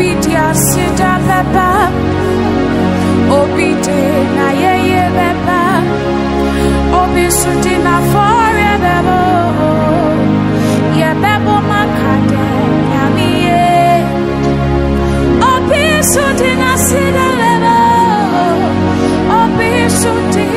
obidia sita beba obide na ye ye beba obisuti na forever bebo. Ye bebo makade nyamiye. Obisuti na sida lebo obisuti